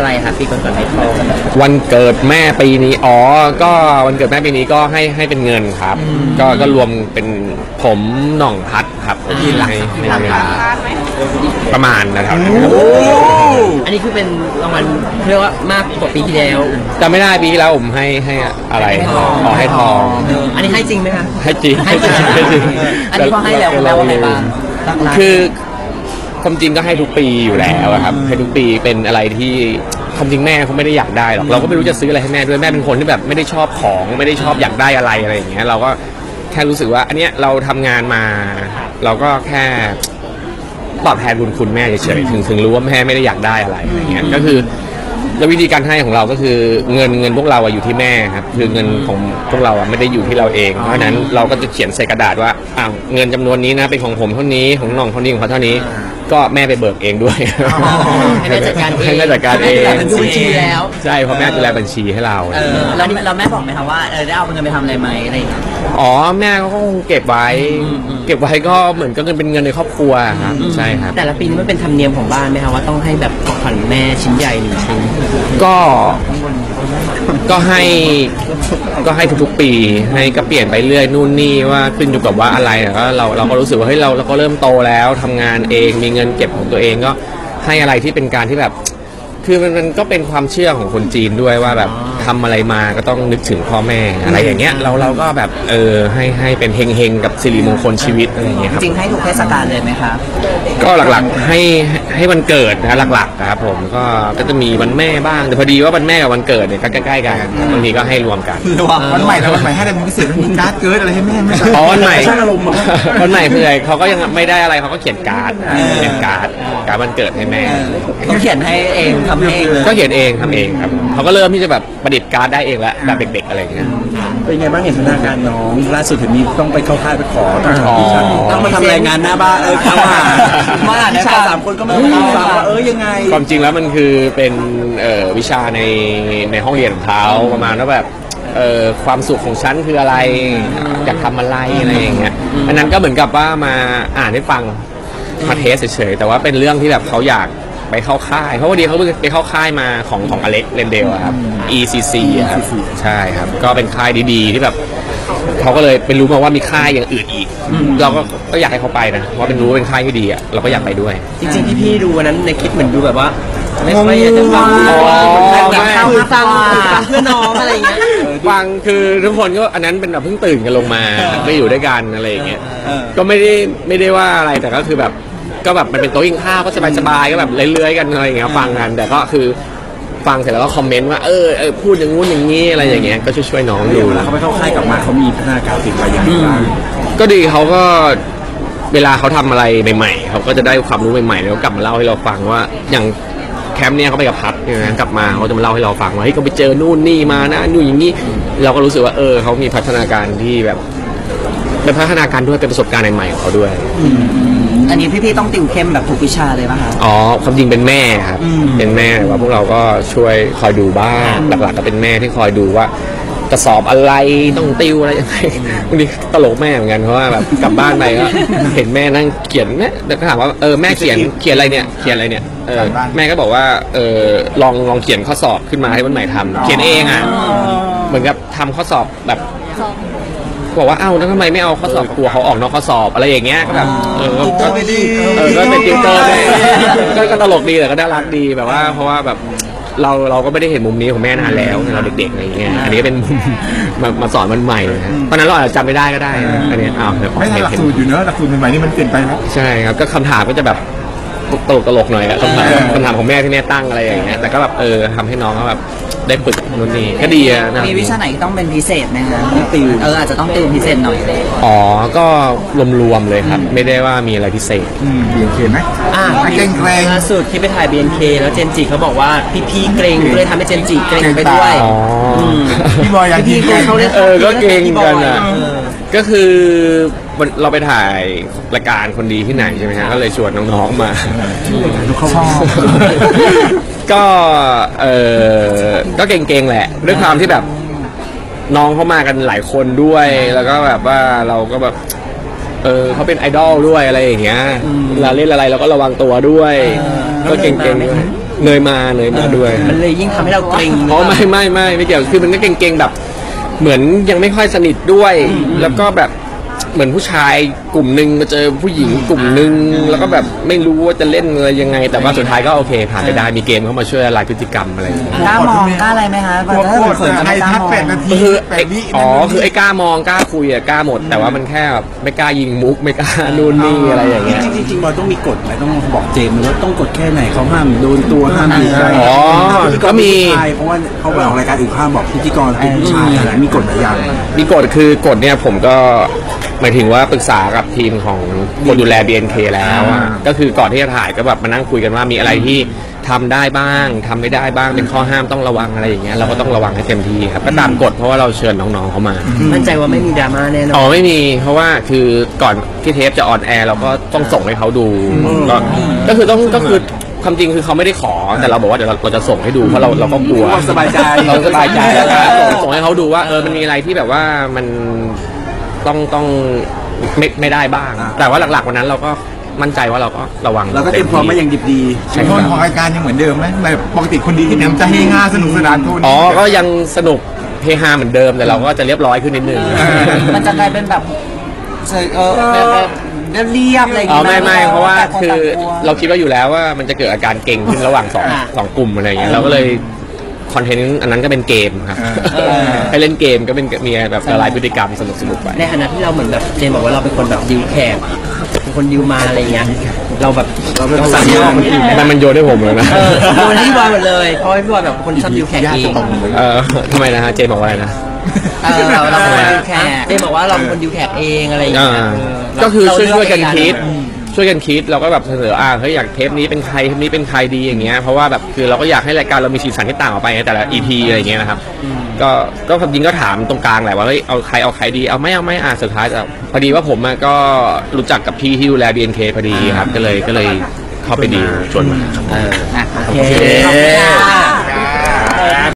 ให้ทองวันเกิดแม่ปีนี้อ๋อ ก็วันเกิดแม่ปีนี้ก็ให้ให้เป็นเงินครับ ก็ก็รวมเป็นผมหน่องพัดครับที่ให้ให้เงินประมาณนะครับอันนี้คือเป็นรางวัลเรียกว่ามากกว่าปีที่แล้วจำไม่ได้ปีที่แล้วผมให้ให้อะไรให้ทองอ๋อให้ทองเอออันนี้ให้จริงไหมคะให้จริงให้จริงให้จริงอันนี้พอให้แล้วแปลว่าไงบ้างรักๆคือ ความจริงก็ให้ทุกปีอยู่แล้วอะครับให้ทุกปีเป็นอะไรที่ความจริงแม่เขาไม่ได้อยากได้หรอกเราก็ไม่รู้จะซื้ออะไรให้แม่ด้วยแม่เป็นคนที่แบบไม่ได้ชอบของไม่ได้ชอบอยากได้อะไรอะไรอย่างเงี้ยเราก็แค่รู้สึกว่าอันเนี้ยเราทำงานมา เราก็แค่ตอบแทนบุญคุณแม่เฉยๆถึงถึงรู้ว่าแม่ไม่ได้อยากได้อะไรอะไรเงี้ยก็คือ แล้ววิธีการให้ของเราก็คือเงินเงินพวกเราอะอยู่ที่แม่ครับคือเงินของพวกเราอะไม่ได้อยู่ที่เราเอง เพราะฉะนั้นเราก็จะเขียนใส่กระดาษว่าอ้าวเงินจำนวนนี้นะเป็นของผมเท่านี้ของน้องเท่านี้ของเขาเท่านี้ ก็แม่ไปเบิกเองด้วยให้แม่จัดการเอง ให้แม่จัดการเองให้แม่ดูบัญชีแล้ว ใช่เพราะแม่ดูแลบัญชีให้เรา เออแล้วเราแม่บอกไหมคะว่าเออได้เอาเงินไปทำอะไรไหมอะไรอย่างเงี้ย อ๋อแม่ก็คงเก็บไว้ อืมอืม เก็บไว้ก็เหมือนก็เป็นเงินในครอบครัวครับใช่ครับ แต่ละปีนี้มันเป็นธรรมเนียมของบ้านไหมคะว่าต้องให้แบบของขวัญแม่ชิ้นใหญ่หนึ่งชิ้น ก็ ก็ให้ก็ให้ทุกๆปีให้ก็เปลี่ยนไปเรื่อยนู่นนี่ว่าขึ้นอยู่กับว่าอะไรแต่ก็เราเราก็รู้สึกว่าเฮ้ยเราเราก็เริ่มโตแล้วทำงานเองมีเงินเก็บของตัวเองก็ให้อะไรที่เป็นการที่แบบ คือมันมันก็เป็นความเชื่อของคนจีนด้วยว่าแบบทำอะไรมาก็ต้องนึกถึงพ่อแม่อะไรอย่างเงี้ยเราเราก็แบบเออให้ให้เป็นเฮงๆกับสิริมงคลชีวิตอะไรอย่างเงี้ยครับ จริงให้ทุกเทศกาลเลยไหมคะก็หลักๆให้ให้วันเกิดนะหลักๆนะครับผมก็ก็จะมีวันแม่บ้าง แต่พอดีว่าวันแม่กับวันเกิดเนี่ยก็ใกล้ๆกันบางทีก็ให้รวมกันวันใหม่แล้ววันใหม่ให้อะไรเป็นพิเศษมีการ์ดเกิดอะไรให้แม่ไหมอ๋อวันใหม่สร้างอารมณ์อะวันใหม่เพื่อเขาก็ยังไม่ได้อะไรเขาก็เขียนการ์ดเขียนการ์ดการ์ดวันเกิดให้แม่เขาเขียนให้เองทำให้เองเลยก็เขียนเองทำเองครับเขาก็เริ่มที่จะแบบประดิษฐ์การ์ดได้เองแล้วแบบเด็กๆอะไรอย่างเงี้ย เป็นไงบ้างเห็นสถานการณ์น้องล่าสุดเห็นมีต้องไปเข้าค่ายไปขอต้องอ๋อต้องมาทำรายงานหน้าบ้านเออเข้ามาว่าวิชาสามคนก็ไม่รู้ฟังว่าเออยังไง ความจริงแล้วมันคือเป็นเอ่อวิชาในในห้องเรียนของเขาประมาณว่าแบบเอ่อความสุขของฉันคืออะไรอยากทำอะไรอะไรอย่างเงี้ยอันนั้นก็เหมือนกับว่ามาอ่านให้ฟังมาเทสเฉยๆแต่ว่าเป็นเรื่องที่แบบเขาอยาก ไปเข้าค่าย เพราะวันนี้เขาเพิ่งไปเข้าค่ายมาของของอเล็กเรนเดลครับ ECC อะครับ ใช่ครับ ก็เป็นค่ายดีๆ ที่แบบเขาก็เลยไปรู้มาว่ามีค่ายอย่างอื่นอีก เราก็ก็อยากให้เขาไปนะเพราะเป็นรู้ว่าเป็นค่ายที่ดีอะเราก็อยากไปด้วย จริงๆพี่ๆดูวันนั้นในคลิปเหมือนดูแบบว่า ไม่ค่อยอยากจะฟังอ๋ออยากฟังฟังฟังเพื่อนน้องอะไรอย่างเงี้ย ฟังคือทุกคนก็อันนั้นเป็นแบบเพิ่งตื่นกันลงมา ไม่อยู่ด้วยกันอะไรอย่างเงี้ย เออ ก็ไม่ได้ไม่ได้ว่าอะไรแต่ก็คือแบบ ก็แบบมันเป็นโต๊ะกินข้าวก็สบายๆก็แบบเลื้อยๆกันอะไรอย่างเงี้ยฟังกัน แต่ก็คือฟังเสร็จแล้วก็คอมเมนต์ว่าเออเออพูดอย่างงู้นอย่างนี้อะไรอย่างเงี้ยก็ช่วยๆน้องอดูยู่แล้วเขาไปเข้าค่ายกลับมาเขามีพัฒนาการติดไปอย่างไรบ้างก็ดีเขาก็เวลาเขาทำอะไรใหม่ๆเขาก็จะได้ความรู้ใหม่ๆแล้วกลับมาเล่าให้เราฟังว่าอย่างแคมป์เนี้ยเขาไปกับพัดเนี่ยนะกลับมาเขาจะมาเล่าให้เราฟังว่าเฮ้ยเขาไปเจอนู่นนี่มานะนู่นอย่างนี้เราก็รู้สึกว่าเออเขามีพัฒนาการที่แบบเป็นพัฒนาการด้วยเป็นประสบการณ์ใหม่ๆของเขาด้วยอั นนี้พี่ๆต้องติวเข้มแบบทุกวิชาเลยป่ะคะ อ๋อความจริงเป็นแม่ครับ อืม เป็นแม่ว่าพวกเราก็ช่วยคอยดูบ้าง หลักๆก็เป็นแม่ที่คอยดูว่า จะสอบอะไรต้องติวอะไรยังไงบางทีตลกแม่เหมือนกันเพราะว่าแบบกลับบ้านไปก็เห็นแม่นั่งเขียนเนี่ยแล้วก็ถามว่าเออแม่เขียนเขียนอะไรเนี่ยเขียนอะไรเนี่ยเออแม่ก็บอกว่าเออลองลองเขียนข้อสอบขึ้นมาให้วันใหม่ทำเขียนเองอะ เหมือนกับทำข้อสอบแบบ บอกว่าเอ้าแล้วทำไมไม่เอาข้อสอบครัวเขาออกนอกข้อสอบอะไรอย่างเงี้ยก็แบบเออก็ก็เออก็เป็นติวเตอร์ก็ก็ตลกดีแต่ก็น่ารักดีแบบว่า เพราะว่าแบบเราเราก็ไม่ได้เห็นมุมนี้ของแม่นานแล้วเราเด็กๆอะไรอย่างเงี้ยอันนี้ก็เป็นมุมมามาสอนมันใหม่นะฮะตอนนั้นเราอาจจะจำไม่ได้ก็ได้นะอันเนี้ยอ้าวเดี๋ยวขอไม่ทันเห็นหลักเห็น สูตรอยู่เนอะหลักสูตรใหม่ๆนี่มันเปลี่ยนไปไหมใช่ครับก็คำถามก็จะแบบตลกตลกๆหน่อยอะคำถามคำถามของแม่ที่แม่ตั้งอะไรอย่างเงี้ยแต่ก็แบบเออทำให้น้องเขาแบบ ได้ฝึกนู่นนี่ก็ดีอะนะมีวิชาไหนที่ต้องเป็นพิเศษไหมคะต้องติว เอออาจจะต้องติวพิเศษหน่อย อ๋อ ก็รวมๆเลยครับ ไม่ได้ว่ามีอะไรพิเศษอืมเปลี่ยนเขียนไหมอ่าเกรงเกรงล่าสุดที่ไปถ่าย BNK แล้วเจนจิเขาบอกว่าพี่ๆเกรงก็เลยทำให้เจนจิเกรงไปด้วยอ๋ออมพี่บอยยังพี่ๆเขาเรียกเออก็เกรงกันอะเออก็คือวันเราไปถ่ายรายการคนดีที่ไหนใช่ไหมฮะ ก็เลยชวนน้องๆมาดูเขาชอบ ก็เออก็เก่งๆแหละด้วยความที่แบบน้องเขามากันหลายคนด้วย แล้วก็แบบว่าเราก็แบบ เออเขาเป็นไอดอลด้วยอะไรอย่างเงี้ยเวลาเล่นอะไรเราก็ระวังตัวด้วยก็เก่งๆด้วยเนยมาเนยมาด้วย มันเลยยิ่งทำให้เราเกรงอ๋อไม่ไม่ไม่ไม่เกี่ยวคือมันก็เก่งๆแบบ เหมือนยังไม่ค่อยสนิทด้วย แล้วก็แบบ เหมือนผู้ชายกลุ่มหนึ่งมาเจอผู้หญิงกลุ่มหนึ่งแล้วก็แบบไม่รู้ว่าจะเล่นอะไรยังไง แต่ว่าสุดท้ายก็โอเคผ่านไปได้มีเกมเข้ามาช่วยละลายพฤติกรรมอะไรอย่างเงี้ยกล้ามองกล้าอะไรไหมคะกลัวถ้าโคเกิดตเขินรจะไทไม่ยกล้าทักมองแปดนาทีคือแปไอ้ดวิอ๋อคือไอ้กล้ามองกล้าคุยอะกล้าหมด แต่ว่ามันแค่แบบไม่กล้ายิงมุกไม่กล้านู่นนี่อะไรอย่างเงี้ยจริงๆจริงๆบอยต้องมีกฎไหมต้องบอกเจมส์ไหมว่าต้องกดแค่ไหนเขาห้ามโดนตัวห้ามอยู่ใกล้อ๋อพิธีก็มีผู้ชายเพราะว่าเขาไปออกรายการอื่นห้ามบอกพิธีกรเป็นผู้ชายอะไรมีกฎอะไรอย่างมีกฎคือกฎเนี่ยผมก็ หมายถึงว่าปรึกษากับทีมของคนดูแล BNK แล้วอะก็คือก่อนที่จะถ่ายก็แบบมานั่งคุยกันว่ามีอะไรที่ทำได้บ้างทำไม่ได้บ้างเป็นข้อห้ามต้องระวังอะไรอย่างเงี้ยเราก็ต้องระวังให้เต็มที่ครับก็ตามกฎเพราะว่าเราเชิญน้องๆเขามามั่นใจว่าไม่มีดราม่าแน่นอ๋ออน ไม่มีเพราะว่าคือก่อนที่เทปจะออนแอร์เราก็ต้องส่งให้เขาดูก็ก็คือต้องก็คือความจริงคือเขาไม่ได้ขอแต่เราบอกว่าเดี๋ยวเราเราจะส่งให้ดูเพราะเราเราก็กลัวสบายใจ เราก็สบายใจแล้วก็ส่งส่งให้เขาดูว่าเออมันมีอะไรที่แบบว่ามัน ต้องต้องไม่ไม่ได้บ้างแต่ว่าหลักๆวันนั้นเราก็มั่นใจว่าเราก็ระวังเราก็เตรียมพร้อมมาอย่างดิบดี ใช่โทนหลักของรายการยังเหมือนเดิมไหมแบบปกติคนดีที่เนี่ยมันจะเฮฮาสนุกสนานโทน อ๋อ ก็ยังสนุกเฮฮาเหมือนเดิมแต่เราก็จะเรียบร้อยขึ้นนิดนึงมันจะกลายเป็นแบบเออแบบแบบเรียบๆอะไรอย่างอ๋อเงี้ยไม่ไม่เพราะว่าต่งนคือต่งกลัวเราคิดว่าอยู่แล้วว่ามันจะเกิดอาการเก่งขึ้นระหว่างสองสองกลุ่มอะไรอย่างเงี้ยเราก็เลย คอนเทนต์อันนั้นก็เป็นเกมครับให้เล่นเกมก็เป็นมีแบบละลายพฤติกรรมสนุกสนุกๆไปในฐานะที่เราเหมือนแบบเจนบอกว่าเราเป็นคนแบบดิวแขกเป็นคนดิวมาอะไรเงี้ยเราแบบเราสั่งยอมคนอื่นได้มันมันโยนให้ผมเลยนะเออโดนให้พี่บอยหมดเลยเพราะว่าพี่บอยแบบคนชอบดิวแขกเองเออทำไมนะฮะเจมบอกว่าอะไรนะเออเราเราเป็นคนดิวแขกเจนบอกว่าเราเป็นคนดิวแขกเองอะไรอย่างอ่าเงี้ยเออก็คือเราช่วยช่วยกันเลือคิดเอง ช่วยกันคิดเราก็แบบเสนออ่าเฮ้ยอยากเทปนี้เป็นใครเทปนี้เป็นใครดีอย่างเงี้ยเพราะว่าแบบคือเราก็อยากให้รายการเรามีสีสันที่ต่างออกไปในแต่ละ EP อะไรอย่างเงี้ยนะครับก็ก็ความจริงก็ถามตรงกลางแหละว่าเฮ้ยเอาใครเอาใครดีเอาไม่เอาไม่อ่าสุดท้ายแต่พอดีว่าผมอะก็รู้จักกับพี่ที่ดูแล BNK พอดีครับก็เลยก็เลยเข้าไปดีชวนมาเอออะโอเคขอบคุณค่ะ